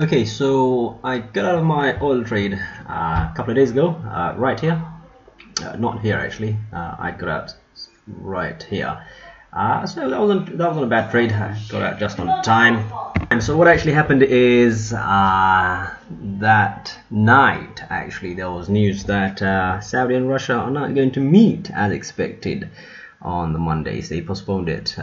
Okay, so I got out of my oil trade uh, a couple of days ago, uh, right here. Uh, not here actually. Uh, I got out right here. Uh, so that wasn't that wasn't a bad trade. I got out just on time. And so what actually happened is uh, that night actually there was news that Saudi and Russia are not going to meet as expected on the Mondays. They postponed it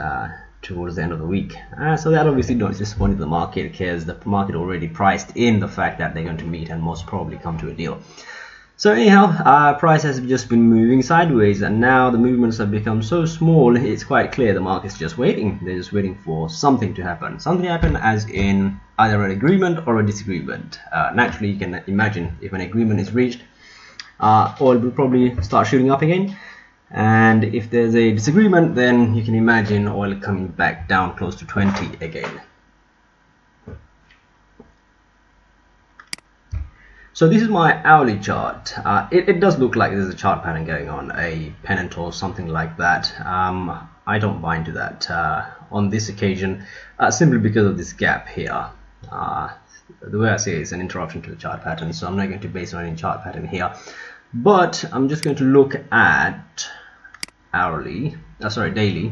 towards the end of the week. Uh, so that obviously not disappointed the market because the market already priced in the fact that they're going to meet and most probably come to a deal. So anyhow, uh, price has just been moving sideways and now the movements have become so small it's quite clear the market's just waiting. They're just waiting for something to happen. Something happen as in either an agreement or a disagreement. Uh, naturally you can imagine if an agreement is reached, uh, oil will probably start shooting up again and if there's a disagreement then you can imagine oil coming back down close to 20 again. So this is my hourly chart. Uh, it, it, does look like there's a chart pattern going on a pennant or something like that. Um, I don't buy into that uh, on this occasion uh, simply because of this gap here. Uh, the way I see it is an interruption to the chart pattern so I'm not going to base on any chart pattern here. But I'm just going to look at hourly uh, sorry daily.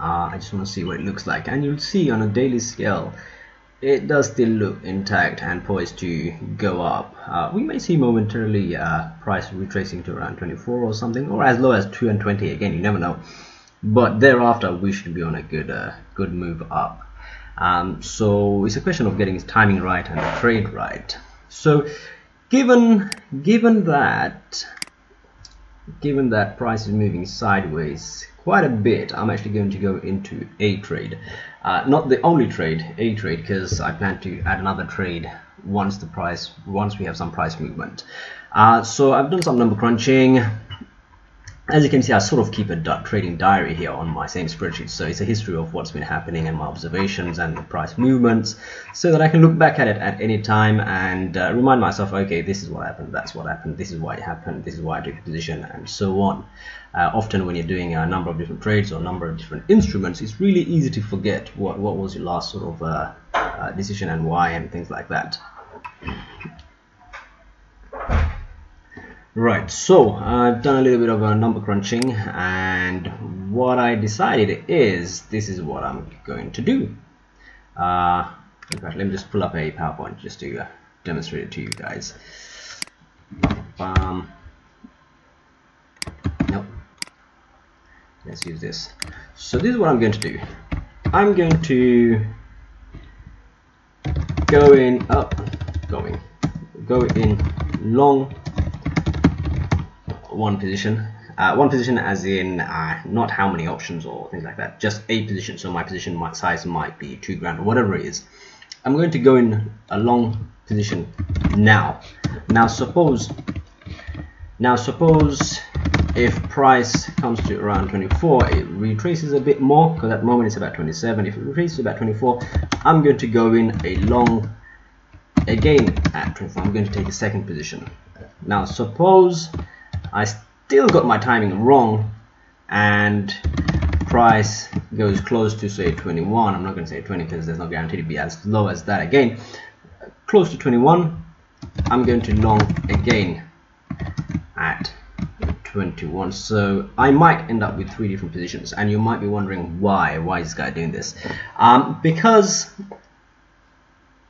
Uh, I just want to see what it looks like. And you'll see on a daily scale it does still look intact and poised to go up. Uh, we may see momentarily uh, price retracing to around 24 or something or as low as 2 and 20 again you never know. But thereafter we should be on a good uh, good move up. Um, so it's a question of getting his timing right and the trade right. So given given that given that price is moving sideways quite a bit I'm actually going to go into a trade. Uh, not the only trade a trade because I plan to add another trade once the price once we have some price movement. Uh, so I've done some number crunching as you can see I sort of keep a trading diary here on my same spreadsheet. So it's a history of what's been happening and my observations and the price movements so that I can look back at it at any time and uh, remind myself okay this is what happened that's what happened this is why it happened this is why I took a position and so on. Uh, often when you're doing a number of different trades or a number of different instruments it's really easy to forget what, what was your last sort of uh, uh decision and why and things like that Right, so I've done a little bit of a number crunching and what I decided is this is what I'm going to do. Uh, in fact, let me just pull up a PowerPoint just to uh, demonstrate it to you guys. Um, nope. Let's use this. So this is what I'm going to do. I'm going to go in up, going, go in long one position. Uh, one position as in uh, not how many options or things like that, just a position. So my position my size might be two grand or whatever it is. I'm going to go in a long position now. Now suppose, now suppose if price comes to around 24, it retraces a bit more because at the moment it's about 27. If it retraces about 24, I'm going to go in a long again at 24. I'm going to take a second position. Now suppose I still got my timing wrong and price goes close to say 21 I'm not going to say 20 because there's no guarantee to be as low as that again. Close to 21 I'm going to long again at 21 so I might end up with three different positions and you might be wondering why why is this guy doing this? Um, because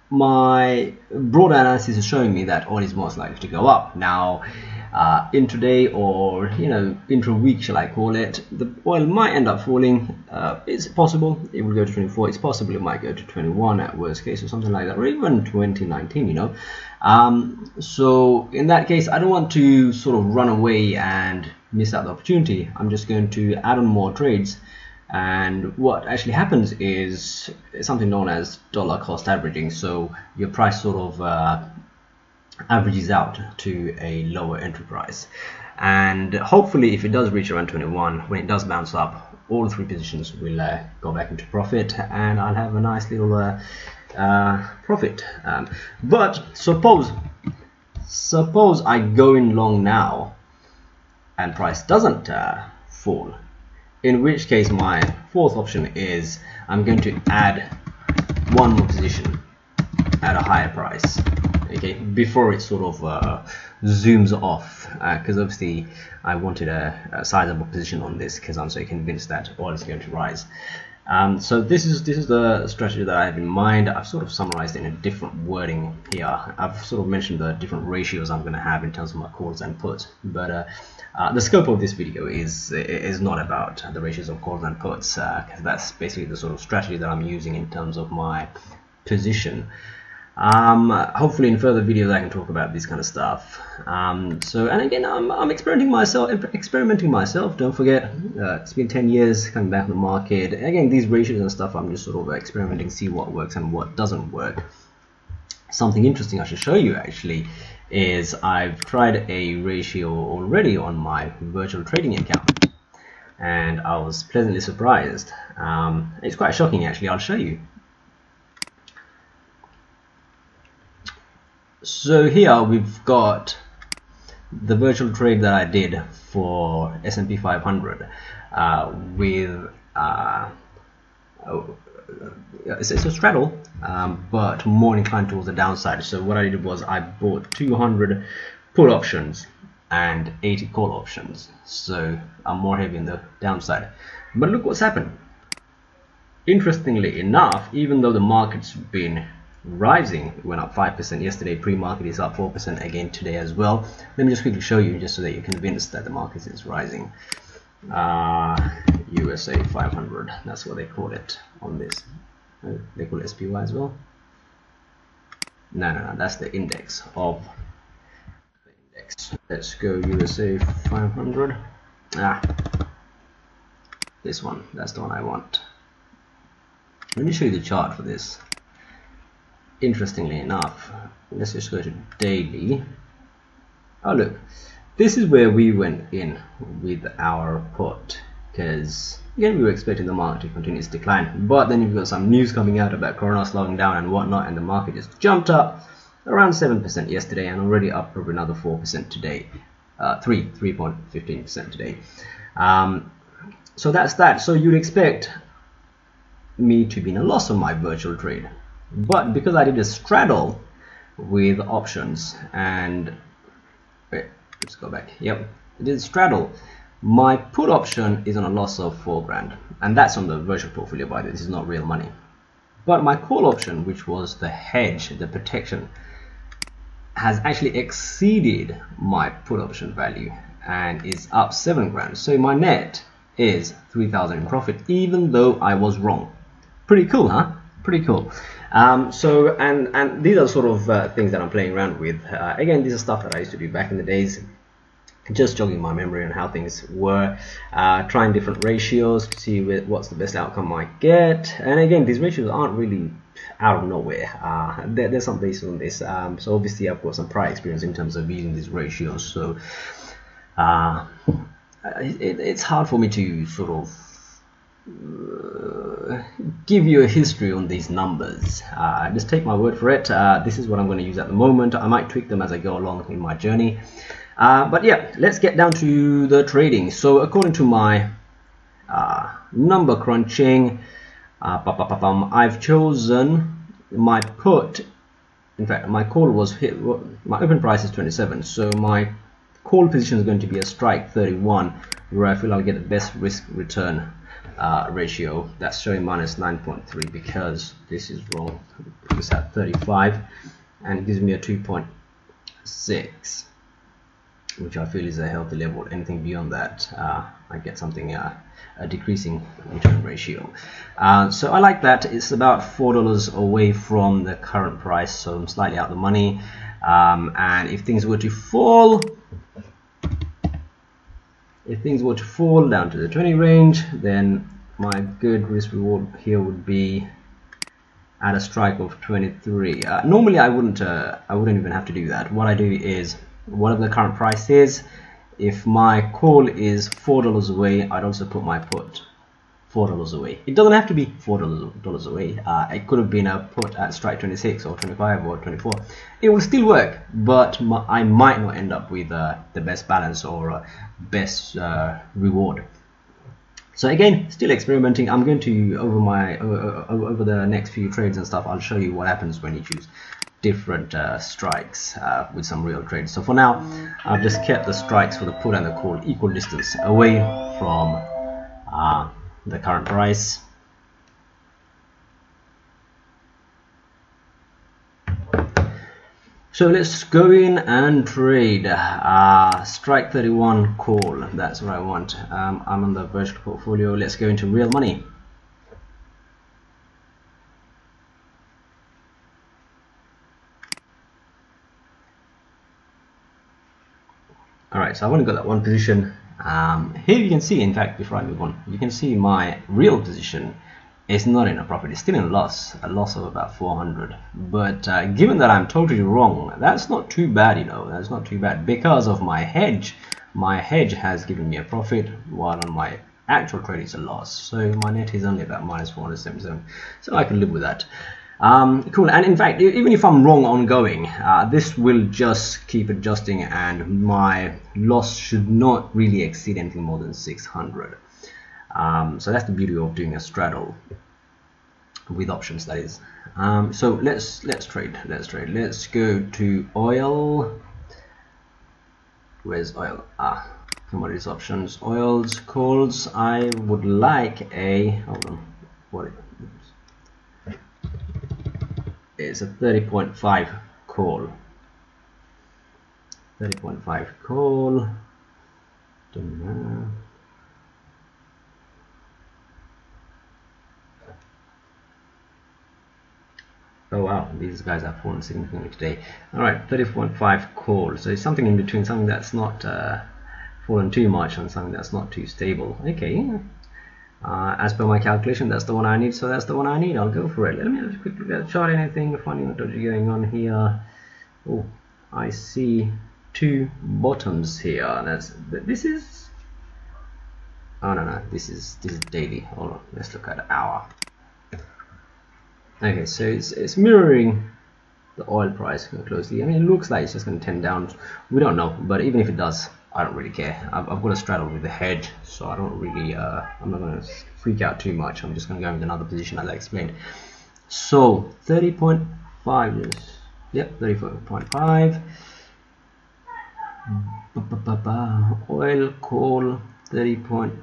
my broad analysis is showing me that oil is most likely to go up. Now uh, intraday or you know intra-week shall I call it the oil might end up falling. Uh, it's possible? It will go to 24 it's possible it might go to 21 at worst case or something like that or even 2019 you know. Um, so in that case I don't want to sort of run away and miss out the opportunity. I'm just going to add on more trades. And what actually happens is something known as dollar cost averaging. So your price sort of uh, averages out to a lower enterprise. And hopefully if it does reach around 21 when it does bounce up all three positions will uh, go back into profit and I'll have a nice little uh, uh, profit. Um, but suppose suppose I go in long now and price doesn't uh, fall in which case my fourth option is I'm going to add one more position at a higher price okay before it sort of uh, zooms off because uh, obviously I wanted a, a sizable position on this because I'm so convinced that oil is going to rise um, so this is this is the strategy that I have in mind. I've sort of summarized in a different wording here. I've sort of mentioned the different ratios I'm going to have in terms of my calls and puts, but uh, uh, the scope of this video is is not about the ratios of calls and puts because uh, that's basically the sort of strategy that I'm using in terms of my position. Um, hopefully in further videos I can talk about this kind of stuff. Um, so, and again, I'm, I'm experimenting myself, experimenting myself. Don't forget, uh, it's been 10 years coming back on the market. Again, these ratios and stuff, I'm just sort of experimenting, see what works and what doesn't work. Something interesting I should show you actually is I've tried a ratio already on my virtual trading account and I was pleasantly surprised. Um, it's quite shocking actually, I'll show you. So here we've got the virtual trade that I did for S&P 500 uh, with uh, oh, it's, it's, a straddle um, but more inclined towards the downside. So what I did was I bought 200 put options and 80 call options. So I'm more heavy in the downside. But look what's happened. Interestingly enough even though the market's been rising. It went up 5% yesterday. Pre-market is up 4% again today as well. Let me just quickly show you just so that you're convinced that the market is rising. Uh, USA 500 that's what they call it on this. Uh, they call it SPY as well. No no no that's the index of the index. Let's go USA 500 ah this one that's the one I want. Let me show you the chart for this interestingly enough let's just go to daily. Oh look this is where we went in with our put because again we were expecting the market to continue its decline but then you've got some news coming out about corona slowing down and whatnot and the market just jumped up around 7% yesterday and already up over another 4% today uh, 3 3.15% today. Um, so that's that. So you'd expect me to be in a loss on my virtual trade but because I did a straddle with options and wait, let's go back. Yep I did straddle. My put option is on a loss of four grand and that's on the virtual portfolio by the way this is not real money. But my call option which was the hedge the protection has actually exceeded my put option value and is up seven grand. So my net is 3000 in profit even though I was wrong. Pretty cool huh pretty cool. Um, so and and these are sort of uh, things that I'm playing around with. Uh, again these are stuff that I used to do back in the days just jogging my memory on how things were uh, trying different ratios to see what's the best outcome I get. And again these ratios aren't really out of nowhere. Uh, there, there's some basis on this. Um, so obviously I've got some prior experience in terms of using these ratios. So uh, it, it's hard for me to sort of give you a history on these numbers. Uh, just take my word for it. Uh, this is what I'm going to use at the moment. I might tweak them as I go along in my journey. Uh, but yeah, let's get down to the trading. So according to my uh, number crunching, uh, I've chosen my put. In fact, my call was hit. My open price is 27, so my call position is going to be a strike 31, where I feel I'll get the best risk return uh, ratio that's showing minus 9.3 because this is wrong. It's at 35 and it gives me a 2.6 which I feel is a healthy level. Anything beyond that uh, I get something uh, a decreasing return ratio. Uh, so I like that. It's about four dollars away from the current price so I'm slightly out of the money. Um, and if things were to fall if things were to fall down to the 20 range then my good risk reward here would be at a strike of 23 uh, normally I wouldn't uh, I wouldn't even have to do that. What I do is whatever the current price is if my call is four dollars away I'd also put my put four dollars away. It doesn't have to be four dollars away. Uh, it could have been a put at strike 26 or 25 or 24 it will still work but I might not end up with uh, the best balance or uh, best uh, reward. So again still experimenting. I'm going to over my over, over the next few trades and stuff I'll show you what happens when you choose different uh, strikes uh, with some real trades. So for now I've just kept the strikes for the put and the call equal distance away from uh, the current price So let's go in and trade. Uh, strike 31 call. That's what I want. Um, I'm on the virtual portfolio. Let's go into real money. Alright, so I've only got that one position. Um, here you can see, in fact, before I move on, you can see my real position is not in a profit it's still in loss a loss of about 400 but uh, given that I'm totally wrong that's not too bad you know that's not too bad. Because of my hedge my hedge has given me a profit while on my actual trade is a loss. So my net is only about minus 477 so I can live with that um, cool and in fact even if I'm wrong ongoing uh, this will just keep adjusting and my loss should not really exceed anything more than 600 um, so that's the beauty of doing a straddle with options that is. Um, so let's let's trade. Let's trade. Let's go to oil. Where's oil? Ah, commodities options. Oils, calls. I would like a. Hold on. What? It's a 30.5 call. 30.5 call. Oh wow, these guys have fallen significantly today. Alright, 30.5 call. So it's something in between, something that's not uh, fallen too much and something that's not too stable. Okay. Uh, as per my calculation, that's the one I need, so that's the one I need. I'll go for it. Let me have a quick chart. Anything funny or going on here? Oh, I see two bottoms here. That's this is. Oh no no, this is this is daily. Hold on, let's look at hour. Okay, so it's, it's mirroring the oil price closely. I mean, it looks like it's just going to tend down. We don't know, but even if it does, I don't really care. I've, I've got a straddle with the hedge, so I don't really, uh, I'm not going to freak out too much. I'm just going to go into another position as I explained. So 30.5 is, yep, 34.5. Oil, coal, 30.5.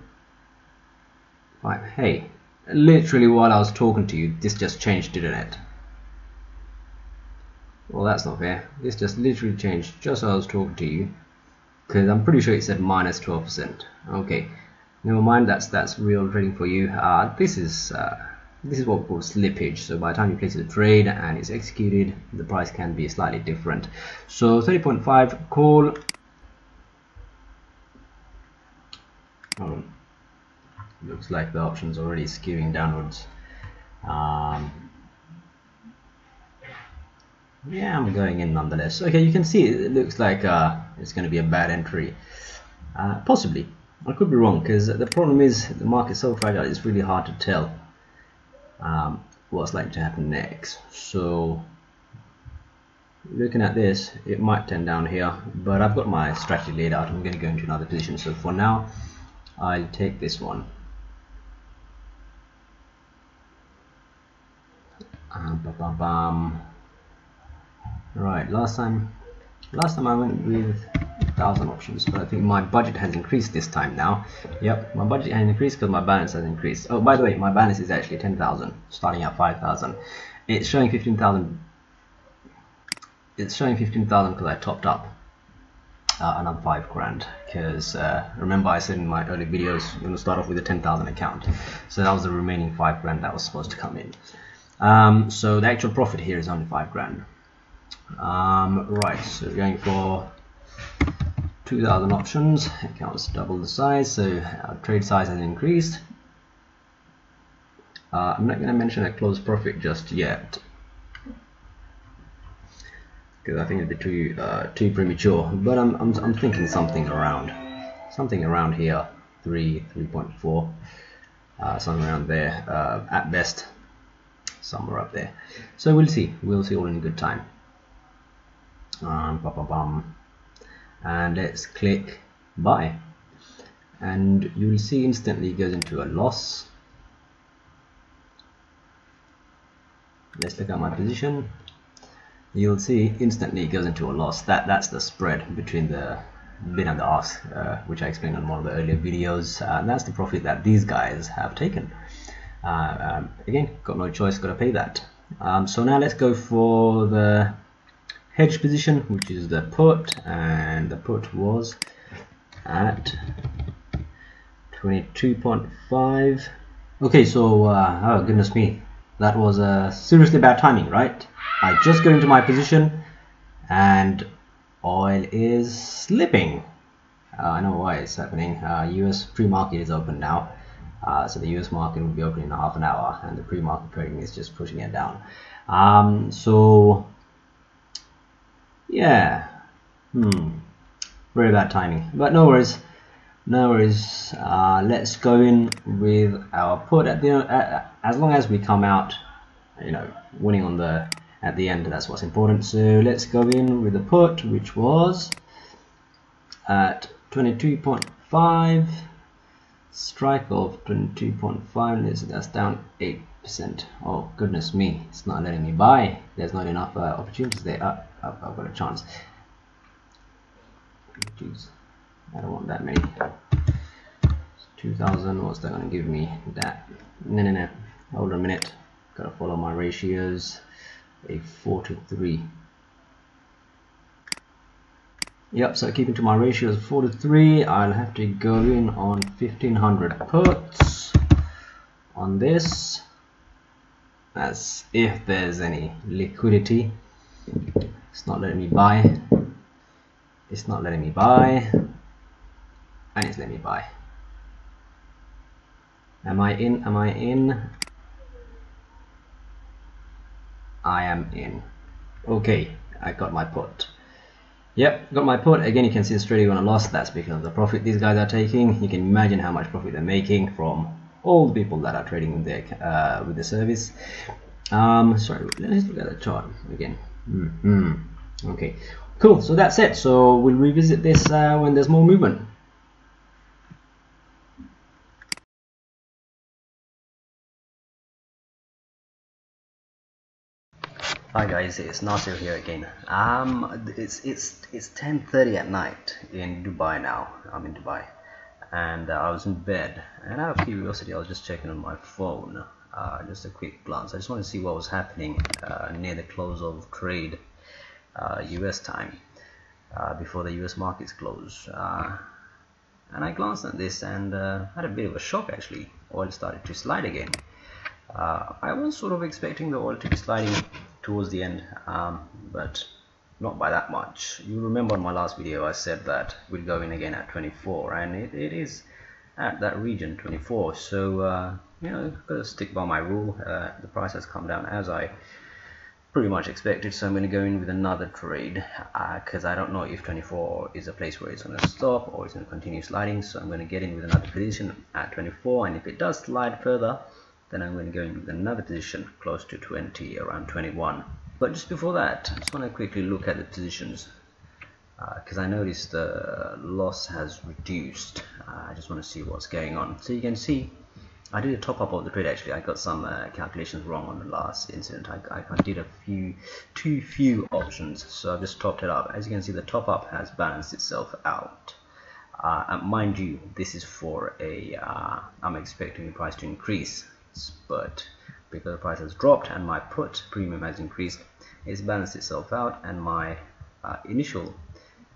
Hey, literally while I was talking to you, this just changed, didn't it? Well, that's not fair. This just literally changed just as I was talking to you. Because I'm pretty sure it said minus 12%. Okay, never mind, that's that's real trading for you. Uh, this is uh, this is what we call slippage. So by the time you place the trade and it's executed, the price can be slightly different. So 30.5 call. looks like the options already skewing downwards um, yeah I'm going in nonetheless okay you can see it looks like uh, it's going to be a bad entry. Uh, possibly. I could be wrong because the problem is the market's so fragile it's really hard to tell um, what's likely to happen next. So looking at this it might turn down here but I've got my strategy laid out. I'm going to go into another position. So for now I'll take this one. Um, ba -ba. Right, last time, last time I went with thousand options, but I think my budget has increased this time now. Yep, my budget has increased because my balance has increased. Oh, by the way, my balance is actually ten thousand, starting at five thousand. It's showing fifteen thousand. It's showing fifteen thousand because I topped up uh, another five grand because uh, remember I said in my early videos I'm going to start off with a 10,000 account so that was the remaining five grand that was supposed to come in um, so the actual profit here is only five grand. Um, right, so we're going for 2,000 options. Accounts double the size, so our trade size has increased. Uh, I'm not going to mention a close profit just yet because I think it'd be too uh, too premature. But I'm, I'm I'm thinking something around something around here, three, three point four, uh, something around there uh, at best somewhere up there so we'll see we'll see all in good time um, bum, bum, bum. and let's click buy. And you will see instantly it goes into a loss. Let's look at my position. You'll see instantly it goes into a loss. That that's the spread between the bid and the ask uh, which I explained on one of the earlier videos. Uh, that's the profit that these guys have taken. Uh, um, again got no choice got to pay that. Um, so now let's go for the hedge position which is the put and the put was at 22.5 okay so uh, oh goodness me. That was uh, seriously bad timing right? I just got into my position and oil is slipping. Uh, I know why it's happening. US uh, pre-market is open now. Uh, so the US market will be open in half an hour and the pre-market trading is just pushing it down. Um, so yeah. Hmm. Very bad timing. But no worries. No worries. Uh, let's go in with our put at the uh, as long as we come out you know winning on the at the end that's what's important. So let's go in with the put which was at 22.5 strike of 22.5 that's down 8 percent. Oh goodness me. It's not letting me buy. There's not enough uh, opportunities there. Uh, I've, I've got a chance. Jeez. I don't want that many. 2000 what's that gonna give me? That no no no. Hold on a minute. Gotta follow my ratios. A 4 to 3 yep so keeping to my ratios 4 to 3 I'll have to go in on 1500 puts on this. As if there's any liquidity it's not letting me buy. It's not letting me buy. And it's letting me buy. Am I in? Am I in? I am in. Okay I got my put yep got my put again you can see straight away when I lost, that's because of the profit these guys are taking. You can imagine how much profit they're making from all the people that are trading with their uh, with the service. Um, sorry let's look at the chart again mm -hmm. okay cool so that's it so we'll revisit this uh, when there's more movement Hi guys, it's Nasir here again. Um, it's it's it's 10:30 at night in Dubai now. I'm in Dubai, and uh, I was in bed. And out of curiosity, I was just checking on my phone, uh, just a quick glance. I just wanted to see what was happening uh, near the close of trade, U.S. Uh, time, uh, before the U.S. markets close. And I glanced at this and had a bit of a shock actually. Oil started to slide again. I was sort of expecting the oil to be sliding towards the end um, but not by that much you remember in my last video I said that we'd go in again at 24 and it, it is at that region 24 so uh, you know gotta stick by my rule. Uh, the price has come down as I pretty much expected so I'm going to go in with another trade. Because uh, I don't know if 24 is a place where it's to stop or it's to continue sliding so I'm going to get in with another position at 24 and if it does slide further then I'm going to go in with another position close to 20 around 21 but just before that I just want to quickly look at the positions because uh, I noticed the loss has reduced. Uh, I just want to see what's going on. So you can see I did a top up of the trade actually. I got some uh, calculations wrong on the last incident. I, I, did a few too few options so I've just topped it up. As you can see the top up has balanced itself out. Uh, mind you this is for a am uh, expecting the price to increase but because the price has dropped and my put premium has increased it's balanced itself out and my initial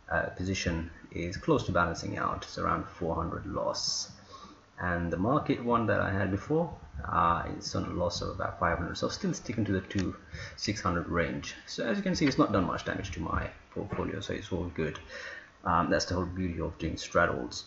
uh, position is close to balancing out. It's around 400 loss. And the market one that I had before uh, it's on a loss of about 500 so still sticking to the 2 600 range. So as you can see it's not done much damage to my portfolio so it's all good. Um, that's the whole beauty of doing straddles